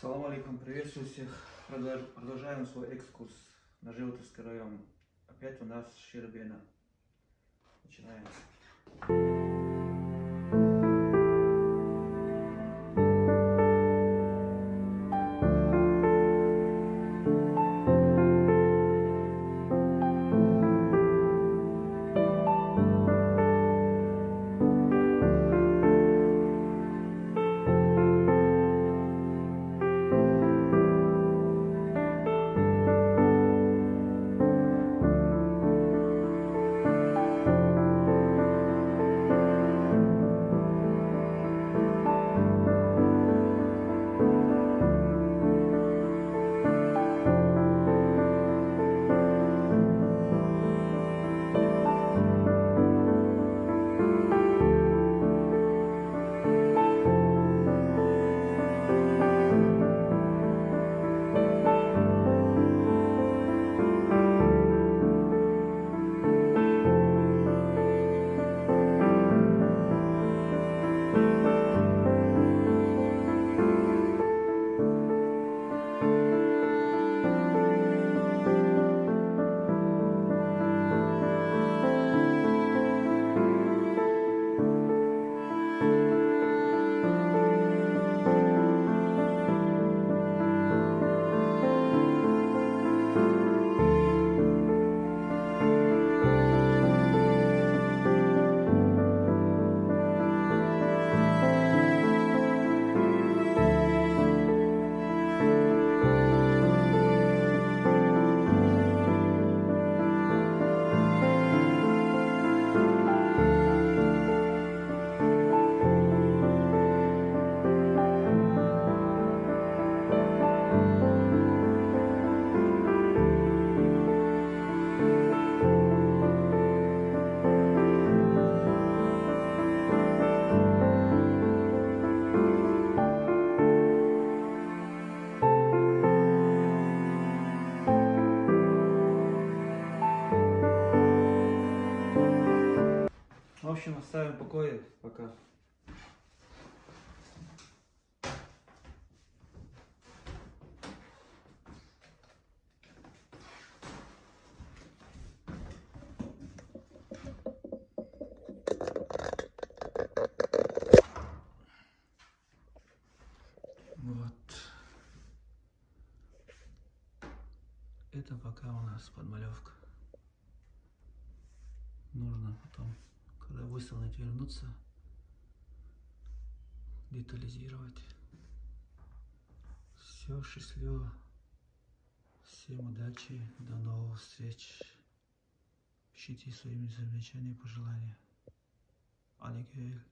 Салам алейкум, приветствую всех. Продолж- Продолжаем свой экскурс на Животовский район. Опять у нас Щербина. Начинаем. В общем, оставим в покое пока. Это пока у нас подмалевка. Нужно потом, выставить вернуться, детализировать. Все, счастливо. Всем удачи, до новых встреч. Пишите своими замечаниями и пожелания. Алигель.